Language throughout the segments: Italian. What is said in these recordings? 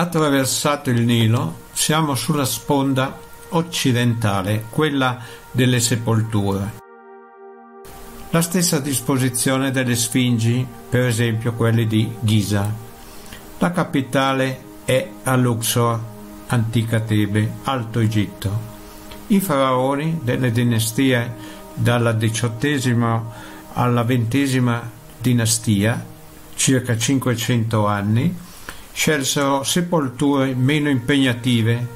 Attraversato il Nilo, siamo sulla sponda occidentale, quella delle sepolture. La stessa disposizione delle sfingi, per esempio quelle di Giza. La capitale è a Luxor, antica Tebe, Alto Egitto. I faraoni delle dinastie dalla XVIII alla XX dinastia, circa 500 anni, scelsero sepolture meno impegnative,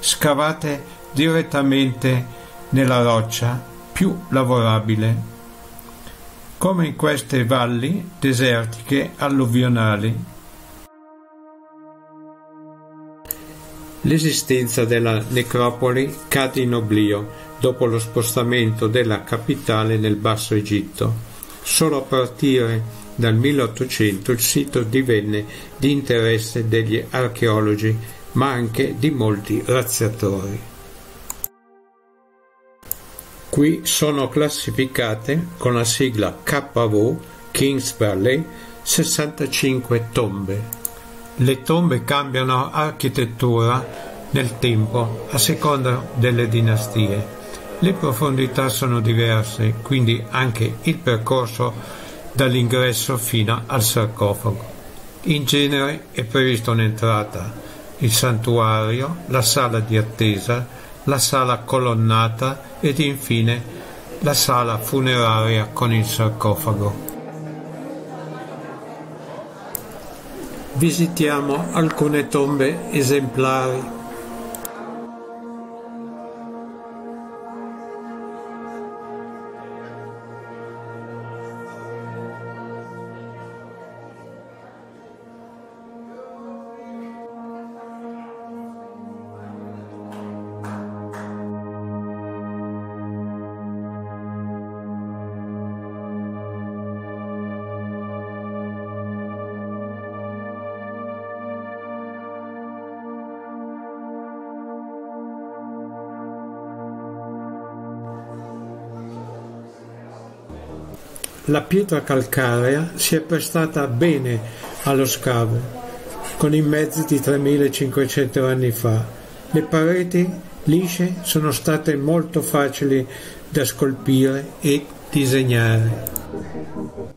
scavate direttamente nella roccia, più lavorabile come in queste valli desertiche alluvionali. L'esistenza della necropoli cade in oblio dopo lo spostamento della capitale nel Basso Egitto. Solo a partire dal 1800 il sito divenne di interesse degli archeologi, ma anche di molti razziatori. Qui sono classificate con la sigla KV Kings Valley 65 tombe. Le tombe cambiano architettura nel tempo a seconda delle dinastie. Le profondità sono diverse, quindi anche il percorso dall'ingresso fino al sarcofago. In genere è prevista un'entrata, il santuario, la sala di attesa, la sala colonnata ed infine la sala funeraria con il sarcofago. Visitiamo alcune tombe esemplari La pietra calcarea si è prestata bene allo scavo, con i mezzi di 3500 anni fa. Le pareti lisce sono state molto facili da scolpire e disegnare.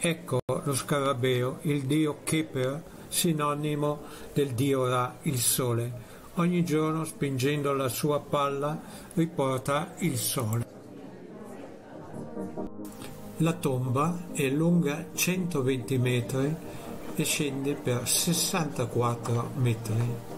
Ecco lo scarabeo, il dio Keper, sinonimo del dio Ra, il sole. Ogni giorno, spingendo la sua palla, riporta il sole. La tomba è lunga 120 metri e scende per 64 metri.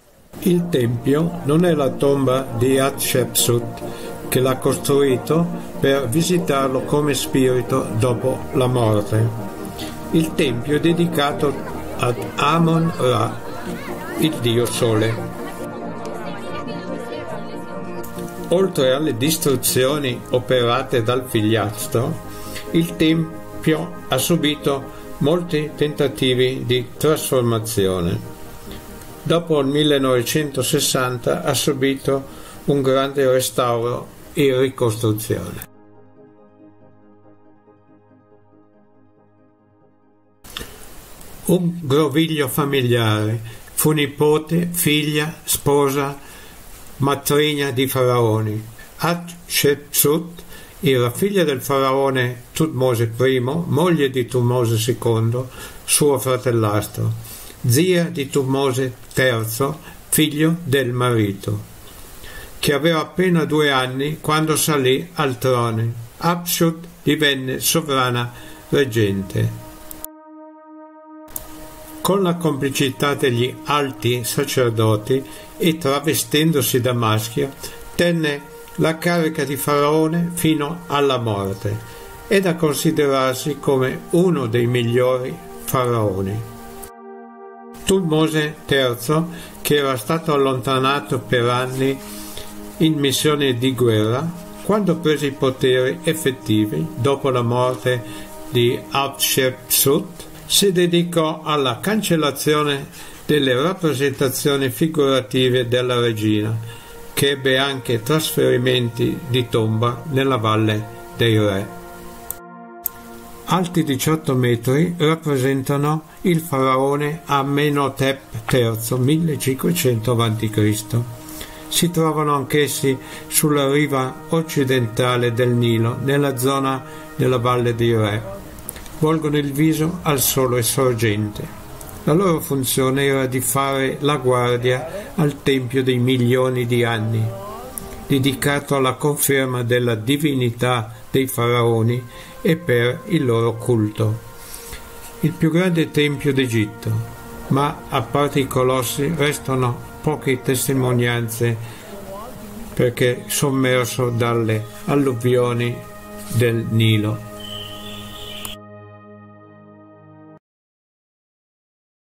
Il tempio non è la tomba di Hatshepsut che l'ha costruito per visitarlo come spirito dopo la morte. Il tempio è dedicato ad Amon Ra, il dio sole. Oltre alle distruzioni operate dal figliastro, il tempio ha subito molti tentativi di trasformazione dopo il 1960 ha subito un grande restauro e ricostruzione. Un groviglio familiare, fu nipote, figlia, sposa, matrigna di faraoni. Hatshepsut era figlia del faraone Tutmose I, moglie di Tutmose II, suo fratellastro zia di Tutmose III, figlio del marito, che aveva appena due anni quando salì al trono. Abshut divenne sovrana reggente. Con la complicità degli alti sacerdoti e travestendosi da maschio, tenne la carica di faraone fino alla morte. È da considerarsi come uno dei migliori faraoni. Tutmose III, che era stato allontanato per anni in missione di guerra, quando prese i poteri effettivi dopo la morte di Hatshepsut, si dedicò alla cancellazione delle rappresentazioni figurative della regina, che ebbe anche trasferimenti di tomba nella valle dei re alti 18 metri, rappresentano il faraone Amenhotep III 1500 a.C. Si trovano anch'essi sulla riva occidentale del Nilo, nella zona della Valle dei Re. Volgono il viso al sole sorgente. La loro funzione era di fare la guardia al Tempio dei milioni di anni, dedicato alla conferma della divinità dei faraoni e per il loro culto. Il più grande tempio d'Egitto, ma a parte i colossi restano poche testimonianze perché sommerso dalle alluvioni del Nilo.